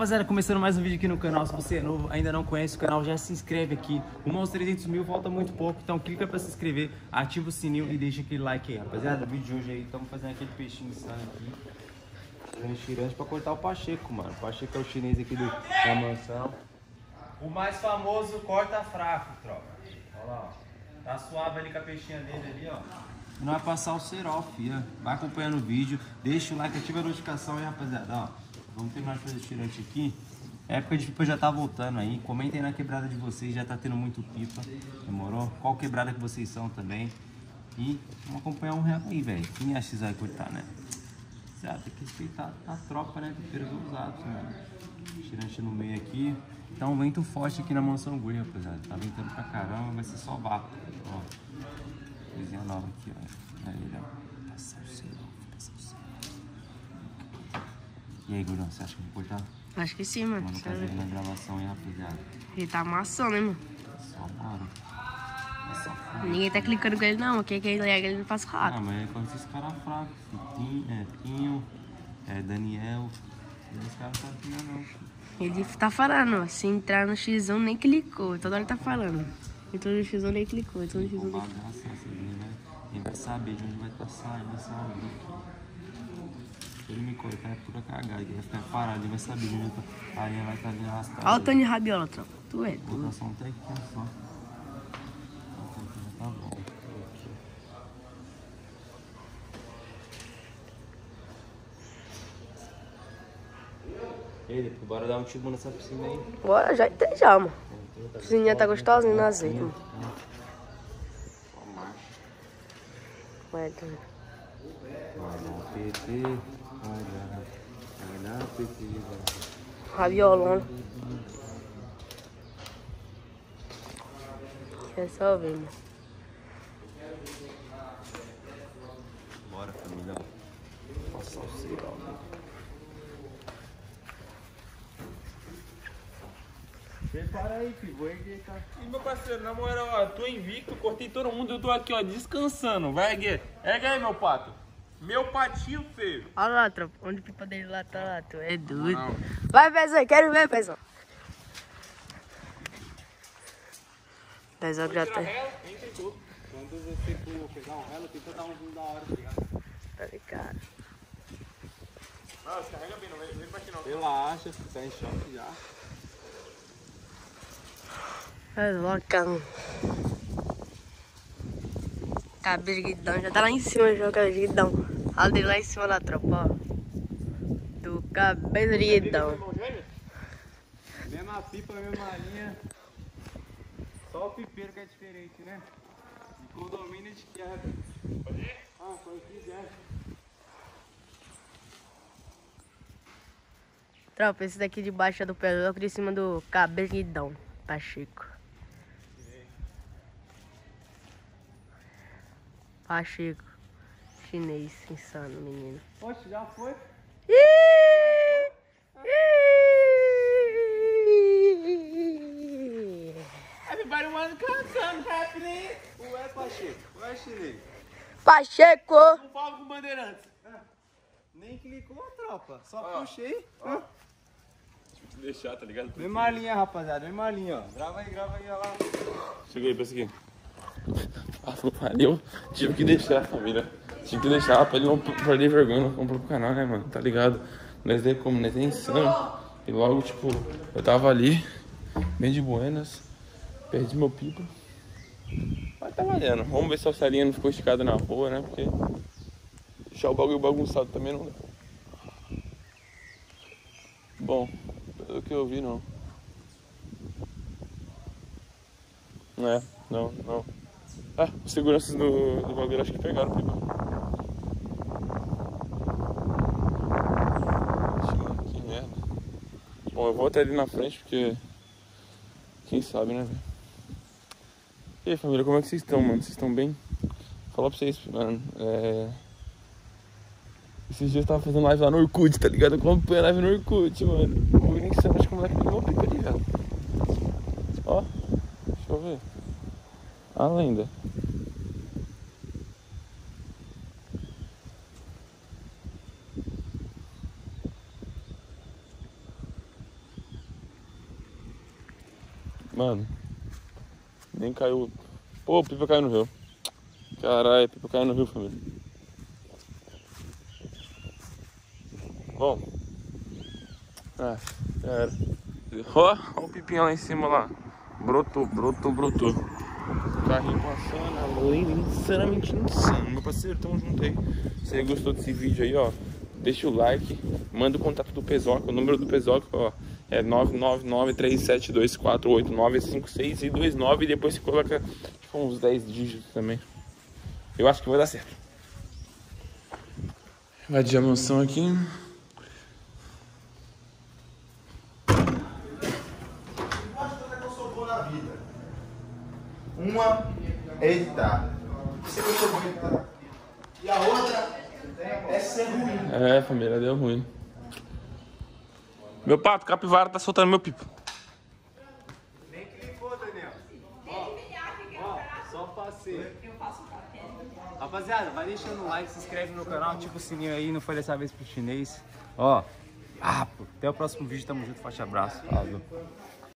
Rapaziada, começando mais um vídeo aqui no canal. Se você é novo, ainda não conhece o canal, já se inscreve aqui. Rumo aos 300 mil, falta muito pouco. Então clica pra se inscrever, ativa o sininho e deixa aquele like aí, rapaziada. O vídeo de hoje aí, estamos fazendo aquele peixinho insano aqui. Fazendo tirante pra cortar o Pacheco, mano. O Pacheco é o chinês aqui do, da mansão. O mais famoso corta fraco, tropa. Olha lá, ó. Tá suave ali com a peixinha dele ali, ó. Não vai passar o cerol, fia. Vai acompanhando o vídeo, deixa o like, ativa a notificação aí, rapaziada, ó. Vamos terminar de fazer tirante aqui. A época de pipa já tá voltando aí. Comentem na quebrada de vocês, já tá tendo muito pipa. Demorou? Qual quebrada que vocês são também. E vamos acompanhar um real aí, velho. Quem acha que vai cortar, né? Ah, tem que respeitar a tropa, né? Pipeiros ousados, mano. Tirante no meio aqui. Tá um vento forte aqui na mansão Gui, rapaziada. Tá ventando pra caramba, vai ser só vapo. Ó. Coisinha nova aqui, ó. Aí, ó. Passar o cerol, passar o cerol. E aí, Gordão, você acha que eu vou cortar? Acho que sim, mano. Mano, vendo na gravação aí, rapaziada. Ele tá amassando, hein, mano. Só bora. É só. Ninguém tá clicando com ele, não. Quem quer lega ele não faz Ah, rato. mas é quando esses caras fracos. Pinho, é, Pinho, é, Daniel. Esses caras não sabem pingar, não. Ele tá falando, ó. Se entrar no X1, nem clicou. Toda hora ele tá falando. Entrou no X1, nem clicou. Entrou no Vou X1, nem bagaçar essa linha, né? Ele vai saber de onde vai estar saindo essa aqui. Se ele me cortar é pura cagada, ele vai ficar parado, ele vai saber de onde tá. A linha vai estar arrastada. Olha o Tony Rabiola, tropa. Tu é Vou doido. botar só um tequinho só. Tá bom. E depois bora dar um tiro nessa piscina aí. Bora, já entrei já, mano. A piscininha tá gostosinha no azeite, mano. Vai. Vai PT, Rabiolona. É só ver, mano. Bora, família. Passar o cereal, né? Prepara aí, filho. Vou erguer, tá? E meu parceiro, na moral, ó, tô invicto, cortei todo mundo, eu tô aqui, ó, descansando. Vai, Gui. Erga aí, meu pato. Meu patinho feio. Olha lá, tropa. Onde o pipa dele lá tá lá. Tu é doido. Não. Vai, Pezão. Quero ver, Pezão. Pezão já tá... Quando você for pegar um relo, tenta dar um zoom da hora, tá ligado? Tá ligado. Não, descarrega bem, não vem, vem pra aqui não. Relaxa, tá em choque já. É loucão. Cabeça de guidão. Já tá lá em cima, já, cabeça de guidão. Olha dele lá em cima da tropa, ó. Do de guidão. Gêmeo? Mesma pipa, mesma linha. Só o pipeiro que é diferente, né? De condomínio de quebra. Pode ir? Ah, quando quiser. Tropa, esse daqui de baixo é do pé de cima do de guidão. Pacheco. Pacheco. Chinês, insano, menino. Poxa, já foi? Ih! Ih! Everybody wanna come, come happening. Ué, Pacheco. Ué, chinês. Pacheco! Não fala com bandeirantes. Nem clicou, tropa. Só puxei. Tive que deixar, tá ligado? Mesma linha, rapaziada. Mesma linha, ó. Grava aí, grava aí, ó lá. Chega aí, pensa aqui. Ah, valeu. Tive que deixar, família. Tive que deixar pra ele não perder vergonha, não comprar pro canal, né, mano? Tá ligado? Nós é como, nós é insano. E logo, tipo, eu tava ali, bem de buenas, perdi meu pipa. Mas tá valendo. Vamos ver se a salinha não ficou esticada na rua, né? Porque deixar o bagulho bagunçado também não. Bom, pelo que eu vi, não. Não é, não, não. Ah, os seguranças do, do bagulho acho que pegaram o pipa. Ixi, mano, que merda. Bom, eu vou até ali na frente porque. Quem sabe, né, velho? E aí, família, como é que vocês estão, mano? Vocês estão bem? Falar pra vocês, mano. É. Esses dias eu tava fazendo live lá no Orkut, tá ligado? Eu acompanho live no Orkut, mano. O insano, acho que o moleque pegou pipa ali, velho. Ó, deixa eu ver. A lenda. Mano. Nem caiu. Pô, pipa caiu no rio. Caralho, pipa caiu no rio, família. Bom. Ah, já era. Ó, o pipinha lá em cima lá. Brotou, brotou, brotou. Carrinho passando, a loira insanamente insano. Meu parceiro, tamo junto aí. Se você gostou desse vídeo aí, ó, deixa o like, manda o contato do Pesoca, o número do Pesoca, ó, é 99937248956 e 29 e depois você coloca tipo, uns 10 dígitos também. Eu acho que vai dar certo. Vai de emoção aqui. É editar. Você gostou de editar. E a outra é ser ruim. É, família, deu ruim. Meu pato, capivara tá soltando meu pipo. Nem clicou, Daniel. Ó, ó, só passei. Rapaziada, vai deixando o like, se inscreve no canal, ativa o sininho aí, não foi dessa vez pro chinês. Ó, ah, até o próximo vídeo, tamo junto, forte abraço. Falou.